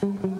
Mm-hmm.